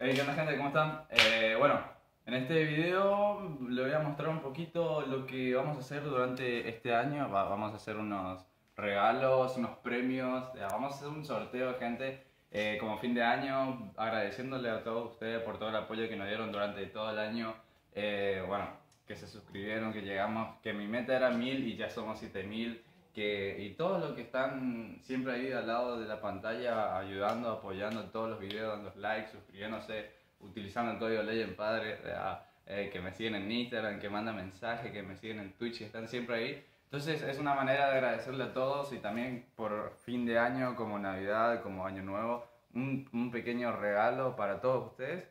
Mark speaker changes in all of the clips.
Speaker 1: Hey, ¿qué onda gente? ¿Cómo están? Eh, bueno, en este video le voy a mostrar un poquito lo que vamos a hacer durante este año. Va- vamos a hacer unos regalos, unos premios, eh, vamos a hacer un sorteo, gente, eh, como fin de año, agradeciéndole a todos ustedes por todo el apoyo que nos dieron durante todo el año. Eh, bueno, que se suscribieron, que llegamos, que mi meta era mil y ya somos 7000 que, y todos los que están siempre ahí al lado de la pantalla ayudando, apoyando todos los videos, dando likes, suscribiéndose, utilizando el código Legend Padre, eh, que me siguen en Instagram, que mandan mensajes, que me siguen en Twitch están siempre ahí. Entonces es una manera de agradecerle a todos y también por fin de año, como Navidad, como Año Nuevo, un, un pequeño regalo para todos ustedes.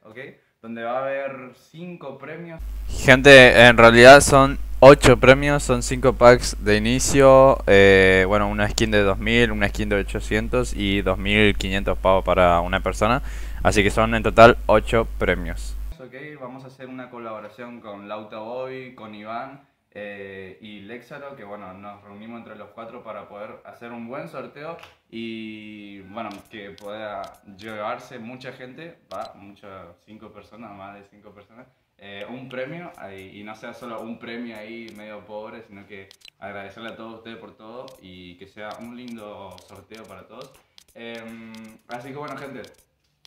Speaker 1: Donde va a haber cinco premios
Speaker 2: Gente, en realidad son 8 premios, son 5 packs de inicio, eh, bueno, una skin de 2000, una skin de 800 y 2500 pavos para una persona, así que son en total 8 premios.
Speaker 1: Ok, vamos a hacer una colaboración con Lauta Boy, con Iván eh, y Lexaro, que bueno, nos reunimos entre los cuatro para poder hacer un buen sorteo y bueno, que pueda llevarse mucha gente, va, muchas, cinco personas, más de cinco personas, eh, un premio ahí, y no sea solo un premio ahí medio pobre, sino que agradecerle a todos ustedes por todo y que sea un lindo sorteo para todos. Em, así que bueno, gente,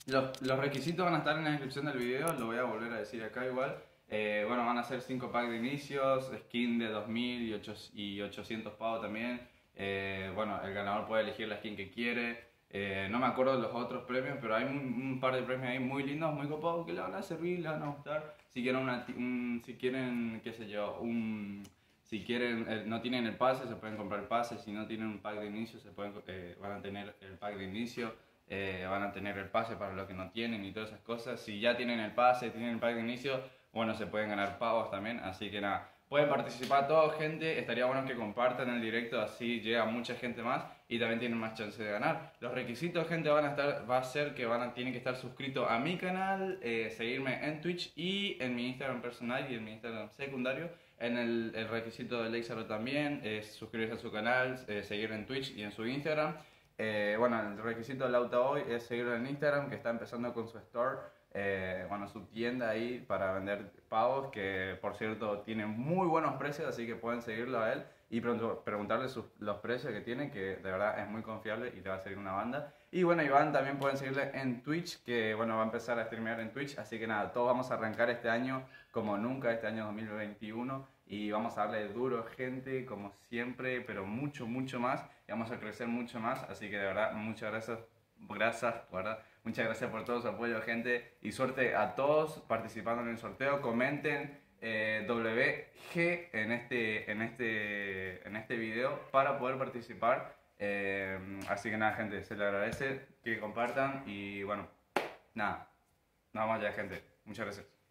Speaker 1: los, los requisitos van a estar en la descripción del video, lo voy a volver a decir acá igual. Eh, bueno, van a ser 5 packs de inicios, skin de 2000 y, 8, y 800 pavos también. Eh, bueno, el ganador puede elegir la skin que quiere. Eh, no me acuerdo de los otros premios, pero hay un, un par de premios ahí muy lindos, muy copados que le van a servir, le van a gustar. Si quieren, una, un- si quieren qué sé yo, un, si quieren, eh, no tienen el pase, se pueden comprar el pase. Si no tienen un pack de inicio, se pueden, eh, van a tener el pack de inicio. eh, van a tener el pase para los que no tienen y todas esas cosas. Si ya tienen el pase, tienen el pack de inicio, bueno, se pueden ganar pavos también. Así que nada, pueden participar todos, gente. Estaría bueno que compartan el directo, así llega mucha gente más y también tienen más chance de ganar. Los requisitos, gente, van a estar, va a ser que van a, tienen que estar suscritos a mi canal, eh, seguirme en Twitch y en mi Instagram personal y en mi Instagram secundario. En el, requisito de Lexaro también es suscribirse a su canal, eh, seguir en Twitch y en su Instagram. Eh, bueno, el requisito de Lauta hoy es seguirlo en Instagram, que está empezando con su store, eh, bueno, su tienda ahí para vender pavos, que por cierto tiene muy buenos precios, así que pueden seguirlo a él y preguntarle sus- los precios que tiene, que de verdad es muy confiable y te va a seguir una banda. Y bueno, Iván también pueden seguirle en Twitch, que bueno, va a empezar a streamear en Twitch, así que nada, todos vamos a arrancar este año como nunca, este año 2021, y vamos a darle duro, gente, como siempre, pero mucho, mucho más, y vamos a crecer mucho más, así que de verdad, muchas gracias, gracias, ¿verdad? Muchas gracias por todo su apoyo, gente, y suerte a todos participando en el sorteo, comenten eh, WG en este, en, este, en este video para poder participar. Eh, así que nada, gente, se les agradece que compartan y bueno, nada, nada más ya, gente. Muchas gracias.